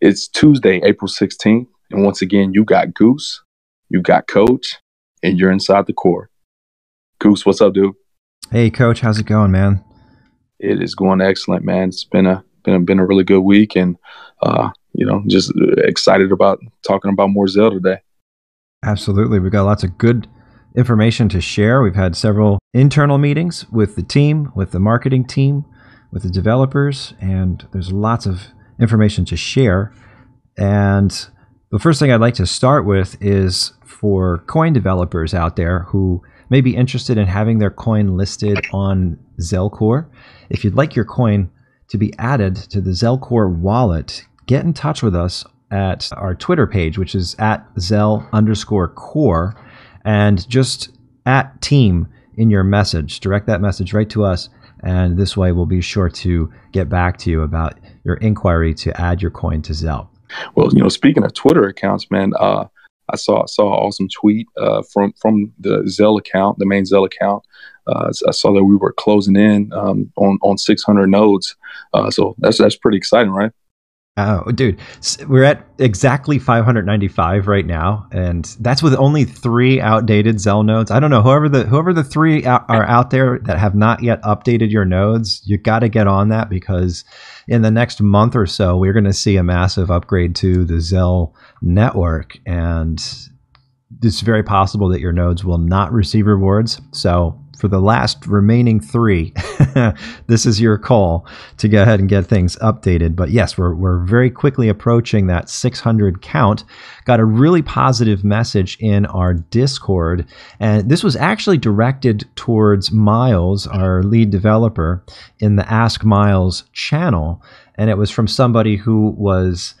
It's Tuesday, April 16th. And once again, you got Goose, you got Coach, and you're inside the core. Goose, what's up, dude? Hey, Coach, how's it going, man? It is going excellent, man. It's been a been a, been a really good week, and uh, you know, just excited about talking about more Zel today. Absolutely, we got lots of good information to share. We've had several internal meetings with the team, with the marketing team, with the developers, and there's lots of information to share. And the first thing I'd like to start with is for coin developers out there who may be interested in having their coin listed on Zelcore. If you'd like your coin to be added to the Zelcore wallet, get in touch with us at our Twitter page, which is at Zel underscore core, and just at team in your message. Direct that message right to us, and this way we'll be sure to get back to you about your inquiry to add your coin to Zel. Well, you know, speaking of Twitter accounts, man, uh, I saw saw an awesome tweet uh, from from the Zel account, the main Zel account. Uh, I saw that we were closing in um, on on 600 nodes, uh, so that's that's pretty exciting, right? Oh, dude, we're at exactly 595 right now, and that's with only three outdated Zel nodes. I don't know whoever the whoever the three are out there that have not yet updated your nodes. You got to get on that because in the next month or so, we're going to see a massive upgrade to the Zel network, and it's very possible that your nodes will not receive rewards. So for the last remaining three, this is your call to go ahead and get things updated. But yes, we're, we're very quickly approaching that 600 count. Got a really positive message in our Discord. And this was actually directed towards Miles, our lead developer, in the Ask Miles channel. And it was from somebody who was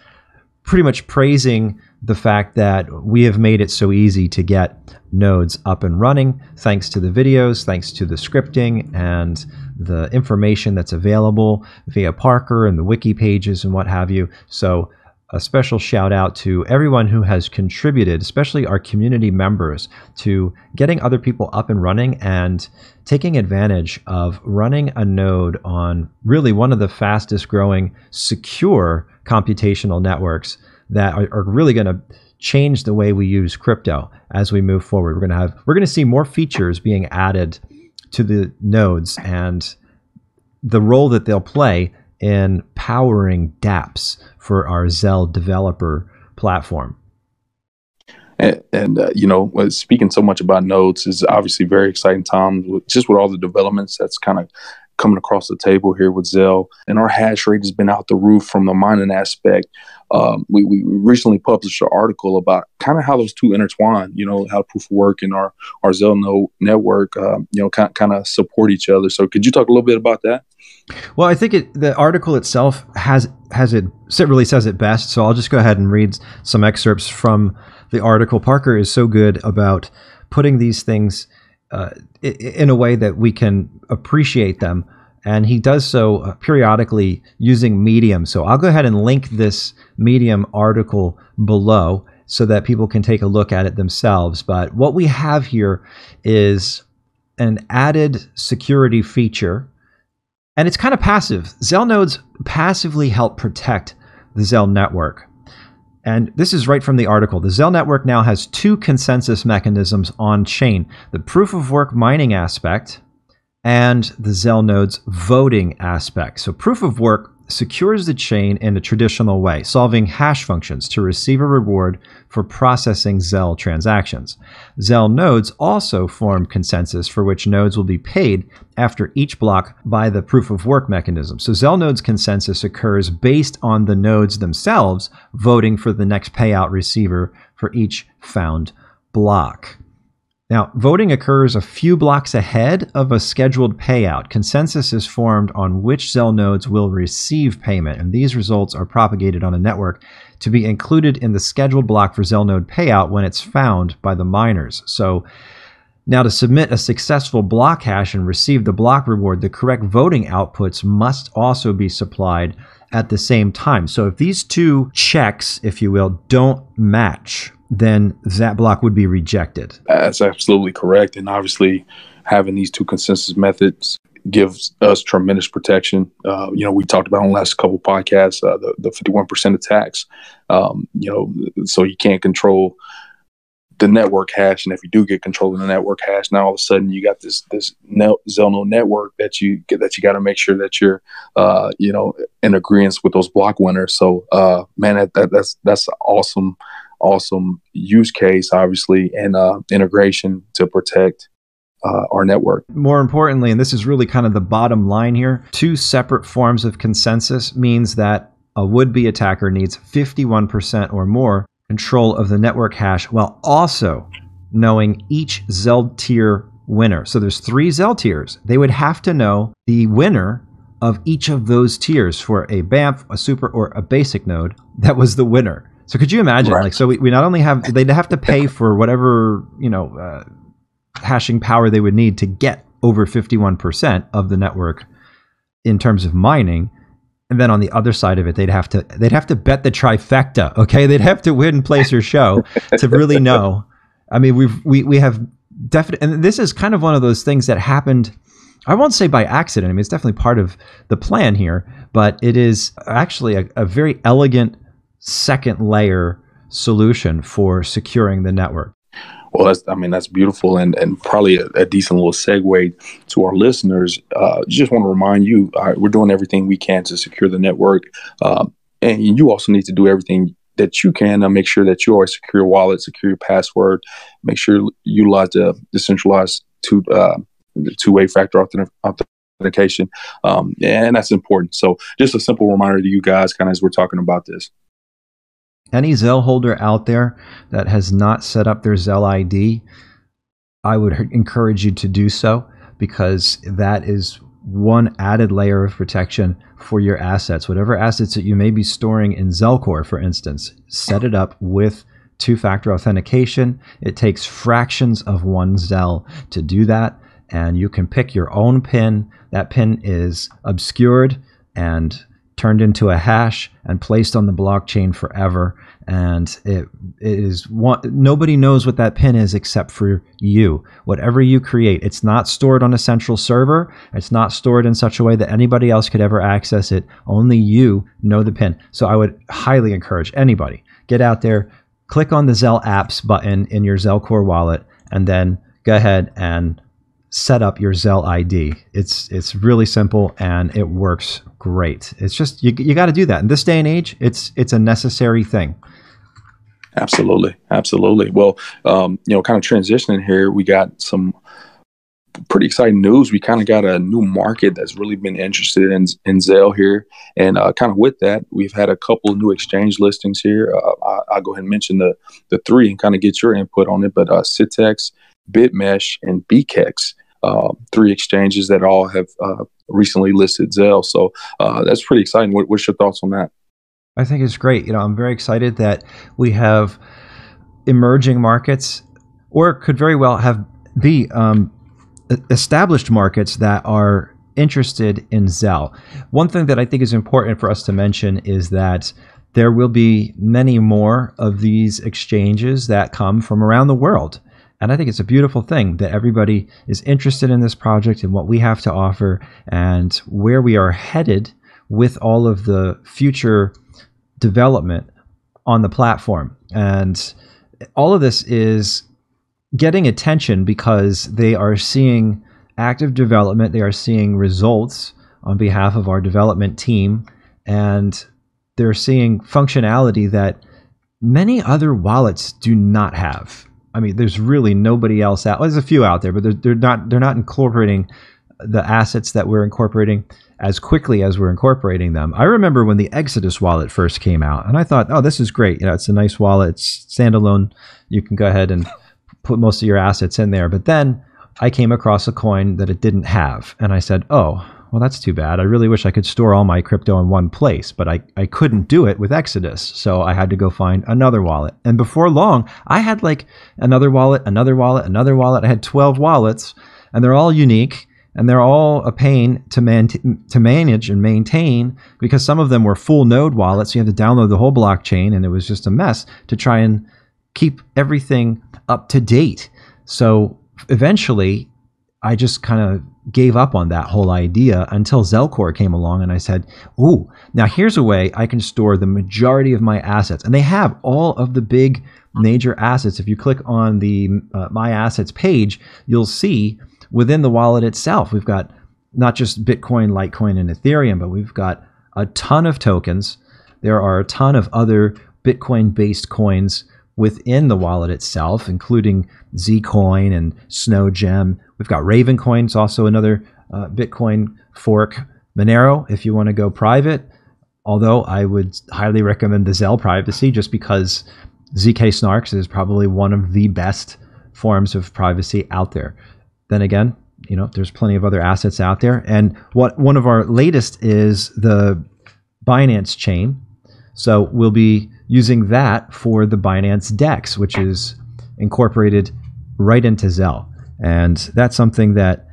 pretty much praising the fact that we have made it so easy to get nodes up and running thanks to the videos, thanks to the scripting and the information that's available via Parker and the wiki pages and what have you. So a special shout out to everyone who has contributed, especially our community members, to getting other people up and running and taking advantage of running a node on really one of the fastest growing secure computational networks that are, are really going to change the way we use crypto as we move forward. We're going to have we're going to see more features being added to the nodes and the role that they'll play in powering dApps for our Zel developer platform. And, and uh, you know, speaking so much about nodes is obviously very exciting time. Just with all the developments that's kind of coming across the table here with Zel, and our hash rate has been out the roof from the mining aspect. Um, we, we recently published an article about kind of how those two intertwine, you know, how proof of work and our, our Zel node network, um, you know, kind, kind of support each other. So could you talk a little bit about that? Well, I think it, the article itself has has it, it really says it best. So I'll just go ahead and read some excerpts from the article. Parker is so good about putting these things uh, in a way that we can appreciate them. And he does so uh, periodically using Medium. So I'll go ahead and link this Medium article below so that people can take a look at it themselves. But what we have here is an added security feature, and it's kind of passive. Zel nodes passively help protect the Zel network. And this is right from the article. The Zel network now has two consensus mechanisms on chain the proof of work mining aspect and the Zel node's voting aspect. So, proof of work secures the chain in a traditional way, solving hash functions to receive a reward for processing Zel transactions. Zel nodes also form consensus for which nodes will be paid after each block by the proof of work mechanism. So Zel nodes consensus occurs based on the nodes themselves voting for the next payout receiver for each found block. Now, voting occurs a few blocks ahead of a scheduled payout. Consensus is formed on which Zel nodes will receive payment, and these results are propagated on a network to be included in the scheduled block for Zel node payout when it's found by the miners. So, now to submit a successful block hash and receive the block reward, the correct voting outputs must also be supplied at the same time. So, if these two checks, if you will, don't match, then that block would be rejected. That's absolutely correct. And obviously, having these two consensus methods gives us tremendous protection. Uh, you know, we talked about on the last couple podcasts uh, the the fifty one percent attacks. Um, you know, so you can't control the network hash, and if you do get control of the network hash, now all of a sudden you got this this ZelNode network that you that you got to make sure that you're uh, you know in agreement with those block winners. So uh, man, that, that, that's that's awesome, awesome use case, obviously, and uh, integration to protect uh, our network. More importantly, and this is really kind of the bottom line here, two separate forms of consensus means that a would be attacker needs 51% or more control of the network hash while also knowing each Zel tier winner. So there's three Zel tiers. They would have to know the winner of each of those tiers for a BAMF, a super, or a basic node that was the winner. So could you imagine? Right. Like, so we, we not only have they'd have to pay for whatever you know uh, hashing power they would need to get over 51% of the network in terms of mining. And then on the other side of it, they'd have to they'd have to bet the trifecta. Okay, they'd have to win, place, or show to really know. I mean, we've we we have definite, and this is kind of one of those things that happened. I won't say by accident. I mean, it's definitely part of the plan here, but it is actually a, a very elegant second layer solution for securing the network. Well, that's I mean that's beautiful and and probably a, a decent little segue to our listeners. Uh, just want to remind you, we're doing everything we can to secure the network, uh, and you also need to do everything that you can to make sure that you always secure your wallet, secure your password, make sure you utilize the decentralized two uh, two way factor authentication, um, and that's important. So, just a simple reminder to you guys, kind of as we're talking about this any Zel holder out there that has not set up their Zel ID, I would encourage you to do so because that is one added layer of protection for your assets. Whatever assets that you may be storing in Zelcore, for instance, set it up with two factor authentication. It takes fractions of one Zel to do that. And you can pick your own PIN. That PIN is obscured and turned into a hash and placed on the blockchain forever. And it, it is one, nobody knows what that pin is except for you. Whatever you create, it's not stored on a central server. It's not stored in such a way that anybody else could ever access it. Only you know the pin. So I would highly encourage anybody get out there, click on the Zel apps button in your Zelcore wallet, and then go ahead and set up your Zel ID. It's it's really simple and it works great. It's just you you got to do that in this day and age. It's it's a necessary thing. Absolutely, absolutely. Well, um, you know, kind of transitioning here, we got some pretty exciting news. We kind of got a new market that's really been interested in in Zel here, and uh, kind of with that, we've had a couple of new exchange listings here. Uh, I, will go ahead and mention the the three and kind of get your input on it. But uh, Citex, BitMesh, and BKEX three exchanges that all have uh, recently listed Zel. So uh, that's pretty exciting. What, what's your thoughts on that? I think it's great. You know, I'm very excited that we have emerging markets, or could very well have be um, established markets that are interested in Zel. One thing that I think is important for us to mention is that there will be many more of these exchanges that come from around the world. And I think it's a beautiful thing that everybody is interested in this project and what we have to offer and where we are headed with all of the future development on the platform. And all of this is getting attention because they are seeing active development, they are seeing results on behalf of our development team, and they're seeing functionality that many other wallets do not have. I mean, there's really nobody else out. Well, there's a few out there, but they're, they're not they're not incorporating the assets that we're incorporating as quickly as we're incorporating them. I remember when the Exodus wallet first came out, and I thought, oh, this is great. You know, it's a nice wallet. It's standalone. You can go ahead and put most of your assets in there. But then I came across a coin that it didn't have, and I said, oh, well, that's too bad. I really wish I could store all my crypto in one place, but I, I couldn't do it with Exodus. So I had to go find another wallet. And before long, I had like another wallet, another wallet, another wallet. I had 12 wallets, and they're all unique and they're all a pain to, man- to manage and maintain because some of them were full node wallets. So you have to download the whole blockchain, and it was just a mess to try and keep everything up to date. So eventually, I just kind of gave up on that whole idea until Zelcore came along and I said, Ooh, now here's a way I can store the majority of my assets. And they have all of the big major assets. If you click on the uh, My Assets page, you'll see within the wallet itself, we've got not just Bitcoin, Litecoin, and Ethereum, but we've got a ton of tokens. There are a ton of other Bitcoin based coins within the wallet itself, including Zcoin and SnowGem. We've got Ravencoin, it's also another uh, Bitcoin fork. Monero, if you want to go private, although I would highly recommend the Zel privacy just because ZK Snarks is probably one of the best forms of privacy out there. Then again, you know, there's plenty of other assets out there. And what one of our latest is the Binance chain. So we'll be using that for the Binance DEX, which is incorporated right into Zel. And that's something that,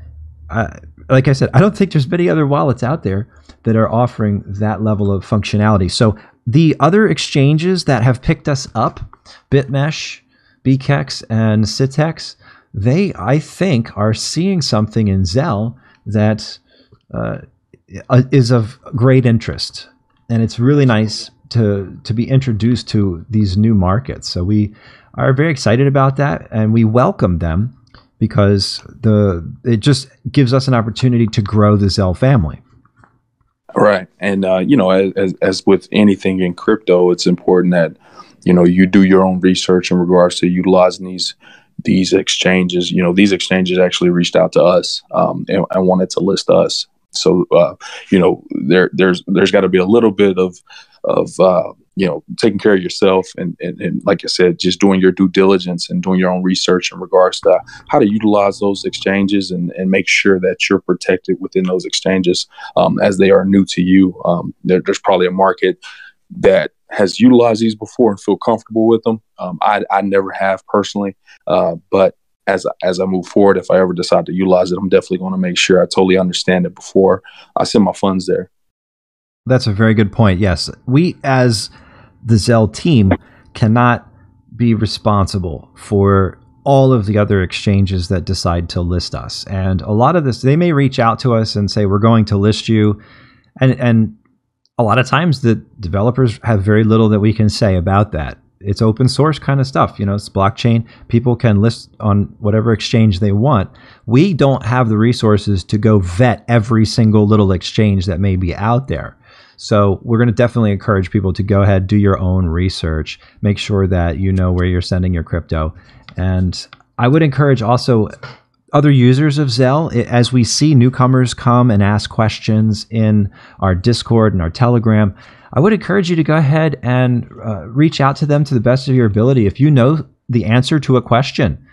like I said, I don't think there's many other wallets out there that are offering that level of functionality. So the other exchanges that have picked us up, Bitmesh, BKEX, and Citex, they, I think, are seeing something in Zel that uh, is of great interest. And it's really nice to, to be introduced to these new markets. So we are very excited about that and we welcome them because the it just gives us an opportunity to grow the Zel family. Right, and uh, you know, as as with anything in crypto, it's important that you know you do your own research in regards to utilizing these these exchanges. You know, these exchanges actually reached out to us um, and, and wanted to list us. So, uh, you know, there there's there's got to be a little bit of of uh, you know taking care of yourself and, and, and like I said, just doing your due diligence and doing your own research in regards to how to utilize those exchanges and, and make sure that you're protected within those exchanges um, as they are new to you. Um, there, there's probably a market that has utilized these before and feel comfortable with them. Um, I, I never have personally, uh, but as as I move forward, if I ever decide to utilize it, I'm definitely going to make sure I totally understand it before I send my funds there. That's a very good point. Yes, we as the Zel team cannot be responsible for all of the other exchanges that decide to list us. And a lot of this, they may reach out to us and say, "We're going to list you," and and a lot of times the developers have very little that we can say about that. It's open source kind of stuff, you know, it's blockchain. People can list on whatever exchange they want. We don't have the resources to go vet every single little exchange that may be out there. So we're going to definitely encourage people to go ahead, do your own research, make sure that you know where you're sending your crypto. And I would encourage also other users of Zel, as we see newcomers come and ask questions in our Discord and our Telegram, I would encourage you to go ahead and uh, reach out to them to the best of your ability. If you know the answer to a question,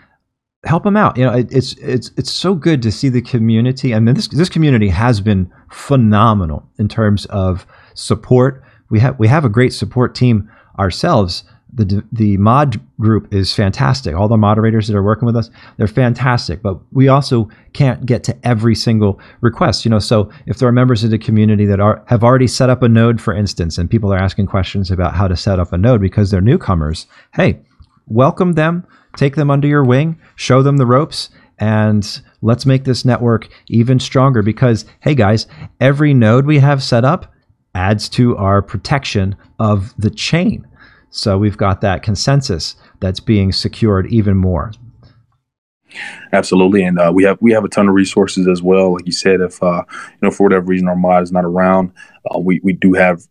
help them out. You know, it, it's it's it's so good to see the community. I mean, this this community has been phenomenal in terms of support. We have we have a great support team ourselves the the mod group is fantastic. All the moderators that are working with us, they're fantastic. But we also can't get to every single request. You know, so if there are members of the community that are have already set up a node, for instance, and people are asking questions about how to set up a node because they're newcomers, hey, welcome them, take them under your wing, show them the ropes, and let's make this network even stronger. Because hey, guys, every node we have set up adds to our protection of the chain. So we've got that consensus that's being secured even more. Absolutely, and uh, we have we have a ton of resources as well. Like you said, if uh, you know for whatever reason our mod is not around, uh, we we do have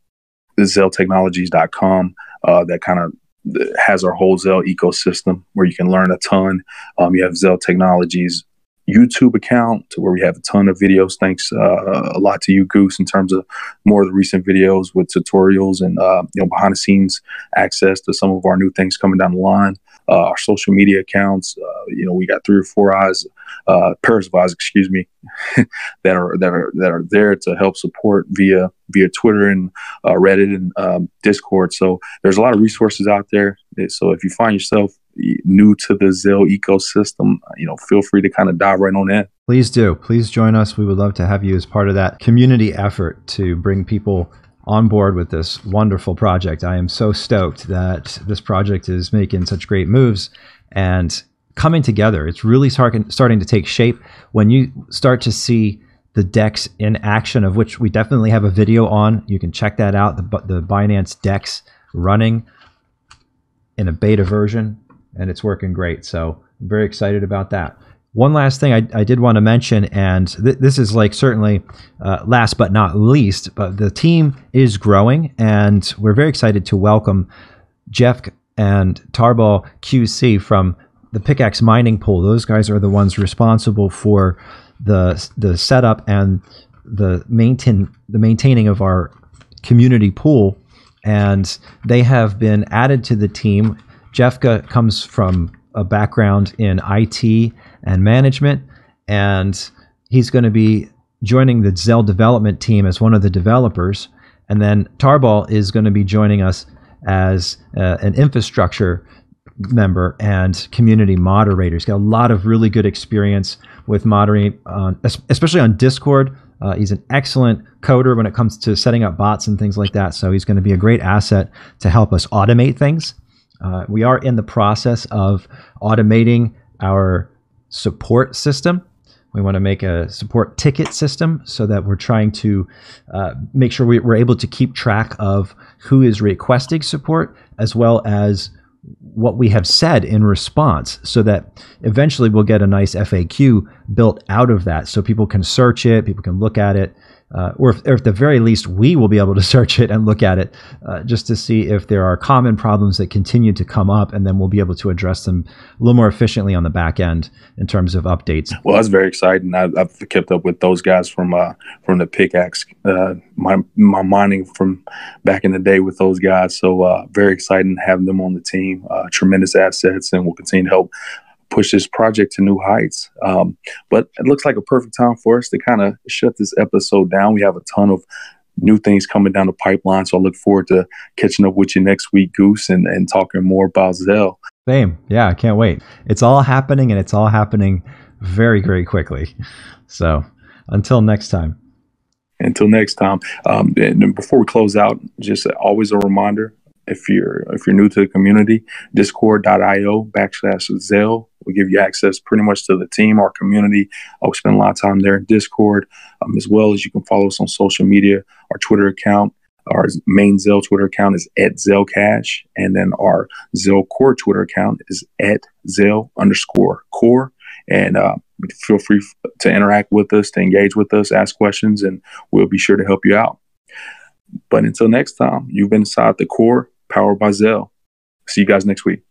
zeltechnologies.com uh, that kind of has our whole Zel ecosystem where you can learn a ton. Um, you have Zel Technologies YouTube account to where we have a ton of videos. Thanks uh, a lot to you, Goose, in terms of more of the recent videos with tutorials and uh, you know behind the scenes access to some of our new things coming down the line. Uh, our social media accounts, uh, you know, we got three or four eyes, uh, pairs of eyes, excuse me, that are that are that are there to help support via via Twitter and uh, Reddit and um, Discord. So there's a lot of resources out there. So if you find yourself new to the Zel ecosystem, you know, feel free to kind of dive right on in. Please do. Please join us. We would love to have you as part of that community effort to bring people on board with this wonderful project. I am so stoked that this project is making such great moves and coming together. It's really start, starting to take shape when you start to see the DEX in action, of which we definitely have a video on. You can check that out. The, the Binance DEX running in a beta version, and it's working great. So I'm very excited about that. One last thing I, I did want to mention, and th- this is like certainly uh, last but not least, but the team is growing, and we're very excited to welcome Jeff and Tarball QC from the Pickaxe Mining Pool. Those guys are the ones responsible for the the setup and the maintain the maintaining of our community pool, and they have been added to the team. Jeffka comes from a background in IT and management, and he's going to be joining the Zel development team as one of the developers. And then Tarball is going to be joining us as uh, an infrastructure member and community moderator. He's got a lot of really good experience with moderating, especially on Discord. Uh, he's an excellent coder when it comes to setting up bots and things like that. So he's going to be a great asset to help us automate things. Uh, we are in the process of automating our support system. We want to make a support ticket system so that we're trying to uh, make sure we, are able to keep track of who is requesting support as well as what we have said in response so that eventually we'll get a nice FAQ built out of that so people can search it, people can look at it, uh, or, if, or, at the very least, we will be able to search it and look at it uh, just to see if there are common problems that continue to come up, and then we'll be able to address them a little more efficiently on the back end in terms of updates. Well, that's very exciting. I, have kept up with those guys from uh, from the pickaxe, uh, my my mining from back in the day with those guys. So uh, very exciting having them on the team. Uh, tremendous assets, and we'll continue to help push this project to new heights. Um, but it looks like a perfect time for us to kind of shut this episode down. We have a ton of new things coming down the pipeline. So I look forward to catching up with you next week, Goose, and, and talking more about Zel. Same. Yeah, I can't wait. It's all happening and it's all happening very, very quickly. So until next time. Until next time. Um, and before we close out, just always a reminder if you're if you're new to the community, discord.io backslash Zel will give you access pretty much to the team, our community. I'll spend a lot of time there in Discord, um, as well as you can follow us on social media. Our Twitter account, our main Zel Twitter account is at Zelcash, and then our Zel Core Twitter account is at Zel underscore Core. And uh, feel free to interact with us, to engage with us, ask questions, and we'll be sure to help you out. But until next time, you've been inside the core powered by Zel. See you guys next week.